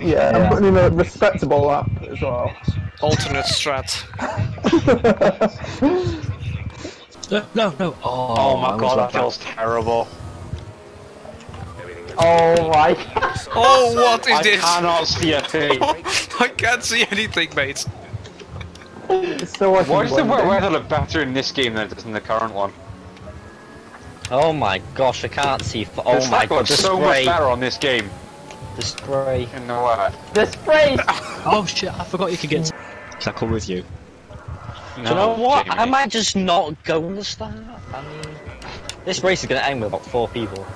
Yeah, I'm putting in a respectable lap as well. Alternate strat. No, no, no. Oh, Oh my god, like that feels terrible. Oh my Oh, what is I this? cannot see a thing. I can't see anything, mate. So much Why does the blending. weather look better in this game than it does in the current one? Oh my gosh, I can't see. F oh my stack god, looks the so much spray. better on this game. The spray. In the way. The spray! Oh shit, I forgot you could get. Can I come with you? No, Do you know what? I might just not go on the start. I mean, this race is gonna end with about four people.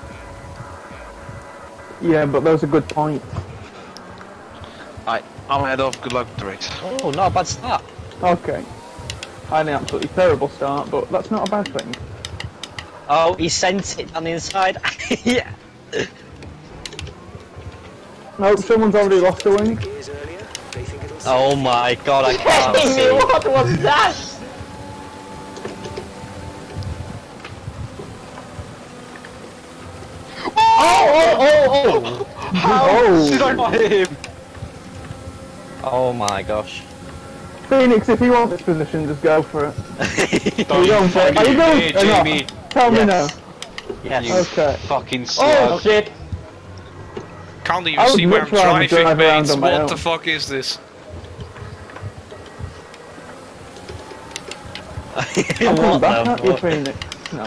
Yeah, but that was a good point. I, I'm ahead of. Good luck with the race. Oh, not a bad start. Okay. I had an absolutely terrible start, but that's not a bad thing. Oh, he sent it on the inside. yeah. Nope, someone's already lost a wing. Oh my god, I can't Jamie, see. what was that? Oh, oh, oh, oh. oh, Did I not hit him? Oh my gosh. Phoenix, if you want this position, just go for it. Are you going for it? Are you going? Hey. Jamie. Tell me Yes. Yes. You Okay. fucking oh! slug. Oh shit! Can't even see where I'm much rather driving, drive around mate. What own. the fuck is this? I'm coming What back the fuck? No,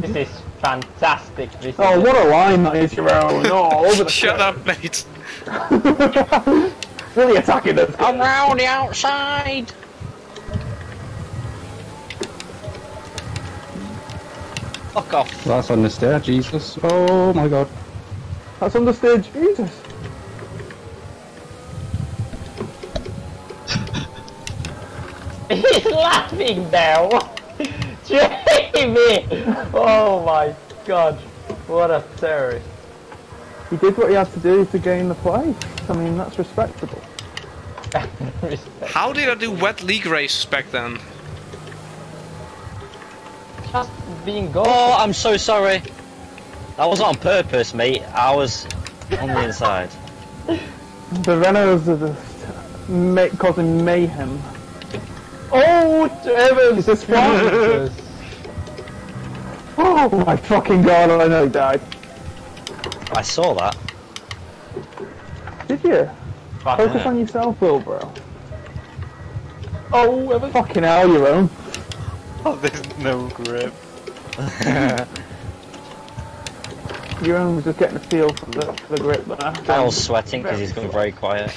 This is fantastic. This Oh, is what a line that is, your own. Oh, over the Shut up, mate. really attacking us. Around the outside. Fuck off. That's on the stair, Jesus. Oh my god. That's on the stage. Jesus. He's laughing now! Jamie! Oh my god. What a terrorist. He did what he had to do to gain the place. I mean, that's respectable. Respect. How did I do wet league races back then? Just being gone. Oh. I'm so sorry. That wasn't on purpose, mate. I was on the inside. The Renaults are just ma- causing mayhem. Oh, Evans, this fun? Oh my fucking god, I know he died. I saw that. Did you? Focus on yourself, Wilbro. Oh, Evan. Fucking hell, your own. Oh, there's no grip. Your own was just getting a feel for the, for the grip there. Kyle's sweating because he's going very quiet.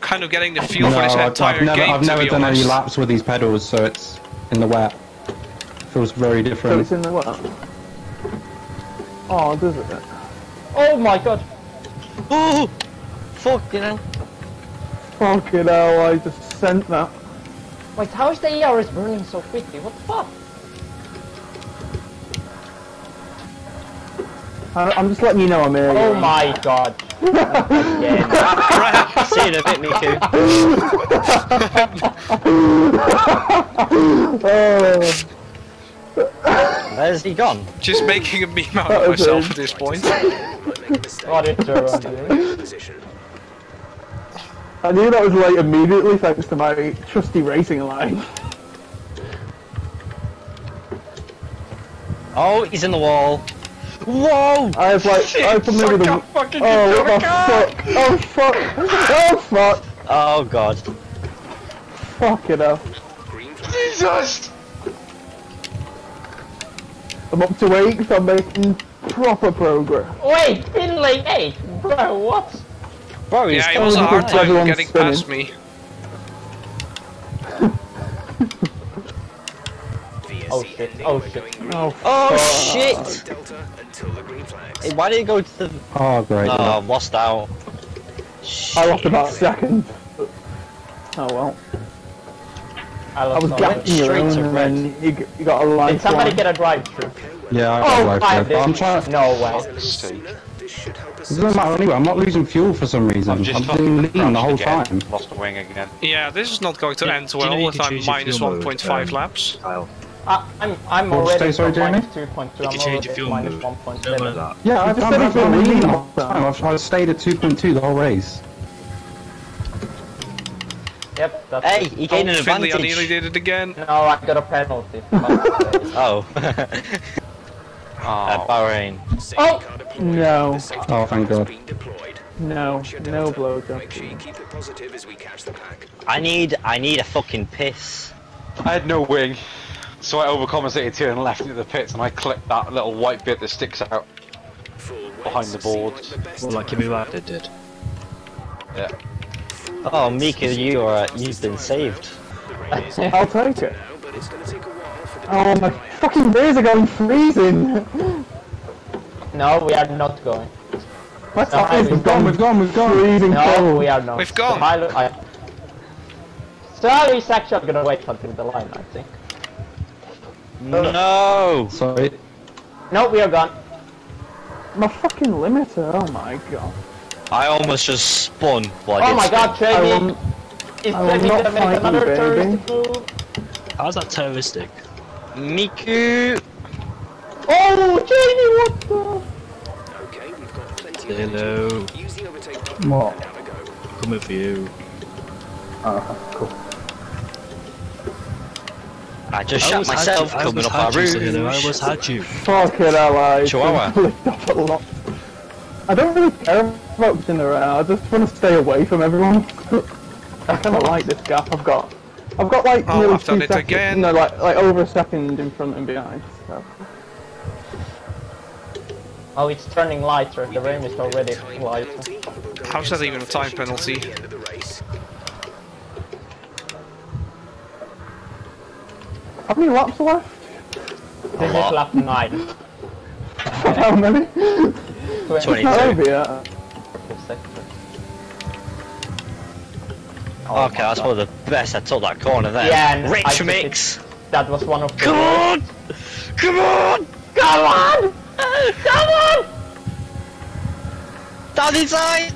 Kind of getting the feel no, for this I've, entire I've never, game, I've never done honest. any laps with these pedals, so it's in the wet. Feels very So different. it's in the what? Oh, does it? Oh my god. Oh, fucking hell. Fucking hell, I just sent that. Wait, how is the ERS burning so quickly? What the fuck? I'm just letting you know I'm here. Oh my god. Again. See you in a bit, Miku. Oh, Where's he gone? Just making a meme out of myself at this point. What is your doing? I knew that was late immediately thanks to my trusty racing line. Oh, he's in the wall. Whoa! I have like, I have maybe the. fucking Oh, what the fuck? Oh, fuck. Oh, fuck. Oh god. Fuck it up. Jesus! I'm up to 8, so I'm making proper progress. Wait, Finley 8! Bro, what? Bro, he's Yeah, it was a hard good. time getting spinning. past me. Oh shit, oh shit. Oh, Oh shit! Hey, why did he go to the... Oh, great. Oh, lost out. I lost about a second. Oh well. I, I was no gapping way. your straight to and red. then you, you got a line. Did somebody get a drive through? Yeah, I Oh, got life I left. did. I'm trying. No way. It doesn't matter anyway. I'm not losing fuel for some reason. I've I'm just doing lean the whole crashed time. Lost a wing again. Yeah, this is not going to Yeah, end do you know well if I'm change your minus fuel mode, 1.5 um, laps. Kyle. I, I'm I'm What did already say, sorry, from Jamie? 2.2. You I'm can change already your fuel mode. 1.7. Something like that. Yeah, I've, just I've, said I've it's not been lean lean the all whole the time. I've, I've stayed at 2.2 the whole race. Yep, that's Hey, it. he gained an oh, Finley, I advantage. nearly did it again. No, I got a penalty. Oh. Oh, uh, Bahrain. oh! No, Oh, thank God. no, no blowjob. I need, I need a fucking piss. I had no wing, so I overcompensated here and left into the pits, and I clipped that little white bit that sticks out behind the boards. Well, like Kimmy Ryder did. Yeah. Oh, Mika, you are, you've been saved. I'll take it. Oh my fucking days are going freezing. No, we are not going. What's No, happening? we've We've gone, we've gone, we've gone. Freezing No, cold. we are not. We've gone. The pilot, I... Sterling is actually gonna wait until the line, I think. No! Sorry. No, we are gone. My fucking limiter, oh my god. I almost just spun while I Oh my god, I Jamie! Is I will Jamie not gonna make fight you, baby. terroristic move? How's that terroristic? Miku! Oh, Jamie, what the? Okay, we've got plenty of Hello. what? Coming for you. Oh, cool. I just I shot myself you- coming up our you, I roof. always had you. Fuck it, I Chihuahua. flipped off a lot. I don't really care about pushing around, I just want to stay away from everyone. I kind of like this gap I've got. I've got like Oh, nearly I've done two it seconds, again. no, like like over a second in front and behind. So. Oh, it's turning lighter. The rain is already lighter. How's that even a time penalty? How many laps are left? This is lap 9. How many? It's 22. over yet. Oh Okay, that's one of the best. I took that corner there. Yeah, and Rich took mix! That was one of the Come on! Come on! Come on! Come on! Down inside!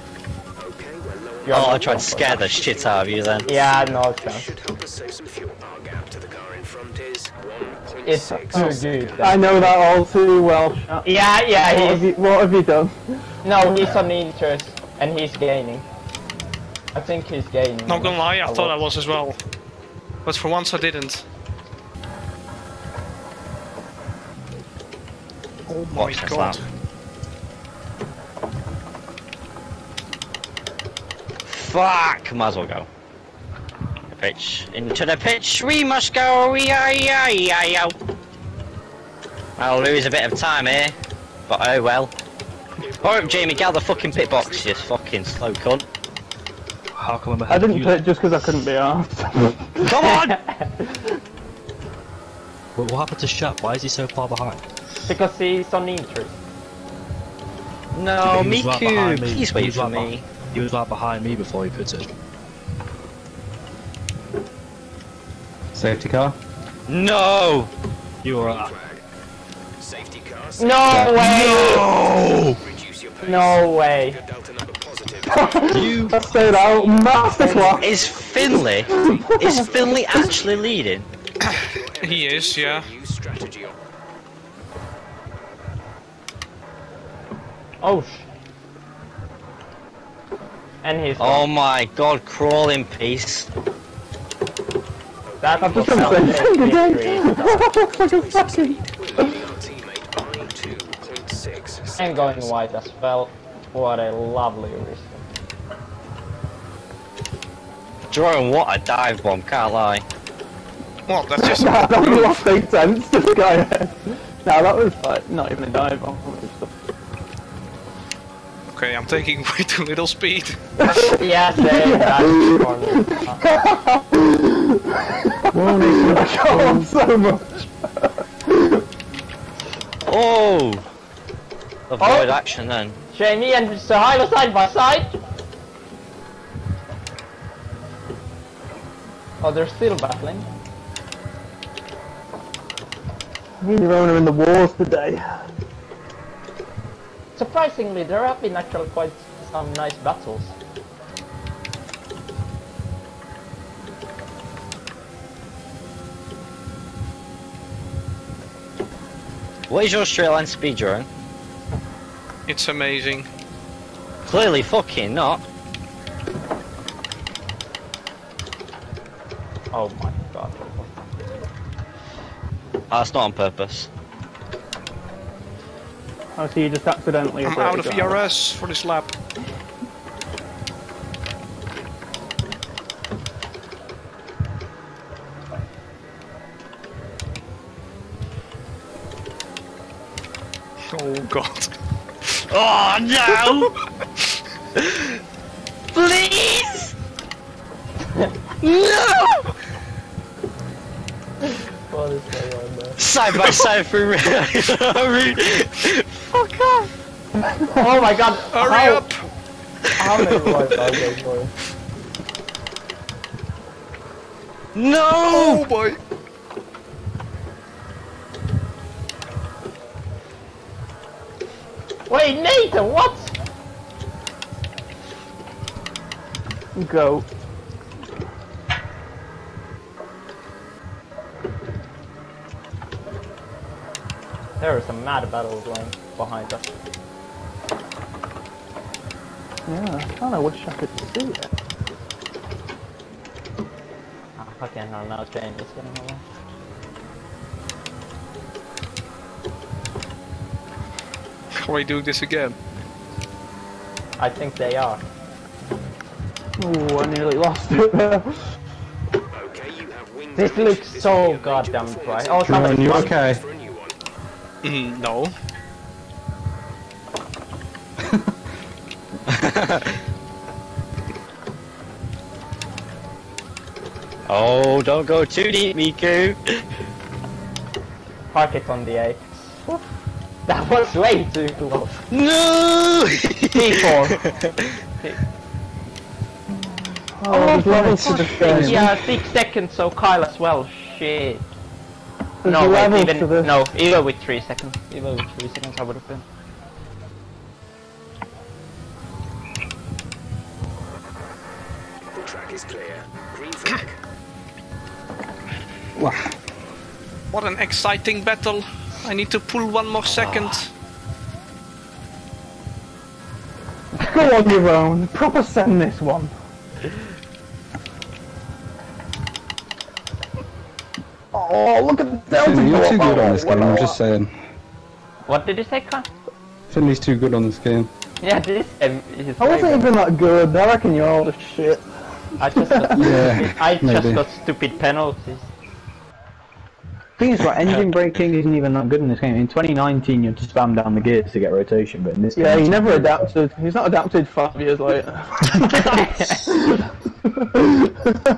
You're Oh, I tried to scare the shit out of you then. Yeah, no chance. It's too good. Oh, I know that all too well. Shat. Yeah, What yeah, have you, what have you done? No, he's on the interest, and he's gaining. I think he's gaining. Not gonna lie, I thought I was as well. But for once I didn't. Oh my Watch god. lap. Fuck! Might as well go. The pitch. Into the pitch. We must go. Yeah, yeah, yeah, yeah. I'll lose a bit of time here. But oh well. Alright, Jamie, get out the fucking pit box, you fucking slow cunt. How come I'm ahead of didn't you? pit just because I couldn't be asked. Come on! What, what happened to Shap? Why is he so far behind? Because he's on the interest. no, He was right Miku, me. please He wait was for right me. He was right behind me before he pitted. Safety car. No! You were right. No way! No way! You I stayed out. Masterclass. Is Finley, is Finley actually leading? He is, yeah. Oh sh. And he's Oh my god, crawl in peace. That I'm just gonna not say, a good day. Fucking fucking. And going white as well. What a lovely risk. Jerone, what a dive bomb, can't lie. Well, that's just Nah, that was lost eight tenths to the guy ahead. Nah, that was like not even a dive bomb. it was just- okay. I'm taking way too little speed. Yeah, same. That's the corner. I got on so much. Oh. oh! Avoid action then. Jamie and Sahilo side by side. Oh, they're still battling. Me and Rona are in the wars today. Surprisingly, there have been actually quite some nice battles. What is your straight line speed, Jerone? It's amazing. Clearly fucking not. Oh my god. That's not on purpose. Oh, so you just accidentally. I'm out of aborted that. ERS for this lap. God. Oh no! Please! no! What is going on there? Side by side for route. Fuck off! Oh my god! Hurry how, up! How many lives are there going? No! Oh boy! Wait, Nathan, what? Go. There is a mad battle going behind us. Yeah, I kind of wish I could see it. Ah, fucking hell, now Jane is getting away. Are we doing this again? I think they are. Ooh, I nearly lost it there. Okay, you have wings. This looks so goddamn bright. Oh, John, you run. okay? For a new one. Mm, no. Oh, don't go too deep, Miku. Park it on the A. That was way too close. No! P4. Oh, there's levels to this game. Yeah, six seconds, so Kyle as well. Shit. There's no, wait, even to no, even with three seconds, even with three seconds, I would have been. The track is clear. Green flag. Wow. What an exciting battle. I need to pull one more second. Go on your own. Proper send this one. Oh, look at the delta. Finley, you're too good on this game, I'm just saying. What did you say, Kyle? Finley's too good on this game. Yeah, this um, is. I wasn't even that good. I reckon you're all the shit. I just got, Yeah, I just maybe. got stupid penalties. Thing is, right, engine braking isn't even that good in this game. In 2019, you had to spam down the gears to get rotation, but in this Yeah, game, he never adapted. He's not adapted five years later.